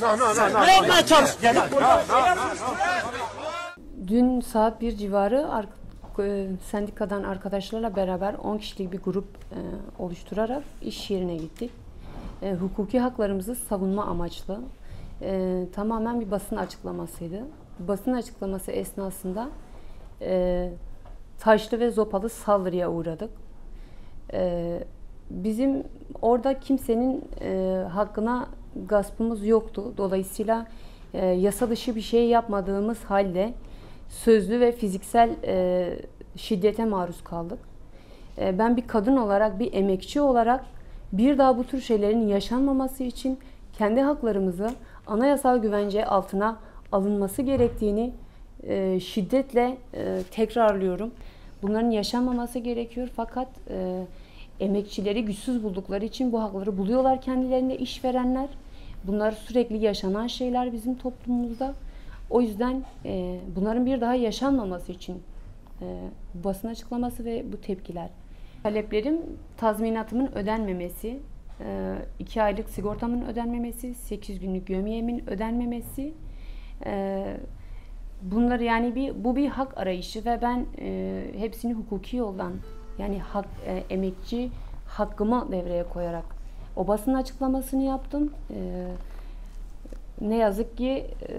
No, no, no, no. Ne yapmaya çalıştın? Dün saat 1 civarı ar- e, sendikadan arkadaşlarla beraber 10 kişilik bir grup e, oluşturarak iş yerine gittik. E, hukuki haklarımızı savunma amaçlı tamamen bir basın açıklamasıydı. Basın açıklaması esnasında taşlı ve zopalı saldırıya uğradık. Bizim orada kimsenin hakkına gaspımız yoktu. Dolayısıyla e, yasa dışı bir şey yapmadığımız halde sözlü ve fiziksel e, şiddete maruz kaldık. E, ben bir kadın olarak, bir emekçi olarak bir daha bu tür şeylerin yaşanmaması için kendi haklarımızı anayasal güvence altına alınması gerektiğini e, şiddetle e, tekrarlıyorum. Bunların yaşanmaması gerekiyor fakat e, emekçileri güçsüz buldukları için bu hakları buluyorlar kendilerine işverenler. Bunlar sürekli yaşanan şeyler bizim toplumumuzda. O yüzden e, bunların bir daha yaşanmaması için e, basın açıklaması ve bu tepkiler. Taleplerim tazminatımın ödenmemesi, e, iki aylık sigortamın ödenmemesi, 8 günlük gömiyemin ödenmemesi. E, bunlar yani bir bu bir hak arayışı ve ben e, hepsini hukuki yoldan yani hak e, emekçi hakkımı devreye koyarak o basın açıklamasını yaptım. E, ne yazık ki e,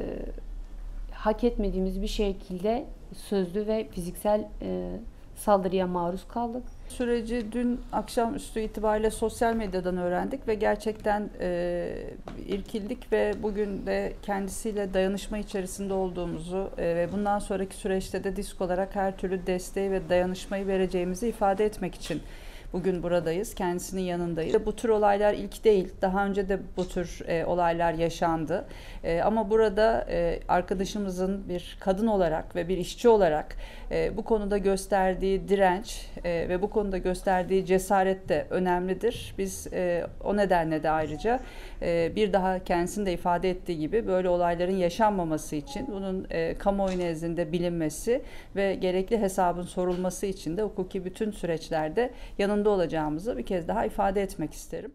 hak etmediğimiz bir şekilde sözlü ve fiziksel e, saldırıya maruz kaldık. Süreci dün akşamüstü itibariyle sosyal medyadan öğrendik ve gerçekten e, irkildik ve bugün de kendisiyle dayanışma içerisinde olduğumuzu e, ve bundan sonraki süreçte de disk olarak her türlü desteği ve dayanışmayı vereceğimizi ifade etmek için bugün buradayız. Kendisinin yanındayız. Bu tür olaylar ilk değil. Daha önce de bu tür e, olaylar yaşandı. E, ama burada e, arkadaşımızın bir kadın olarak ve bir işçi olarak e, bu konuda gösterdiği direnç e, ve bu konuda gösterdiği cesaret de önemlidir. Biz e, o nedenle de ayrıca e, bir daha kendisinin de ifade ettiği gibi böyle olayların yaşanmaması için bunun e, kamuoyu nezdinde bilinmesi ve gerekli hesabın sorulması için de hukuki bütün süreçlerde yanında olacağımızı bir kez daha ifade etmek isterim.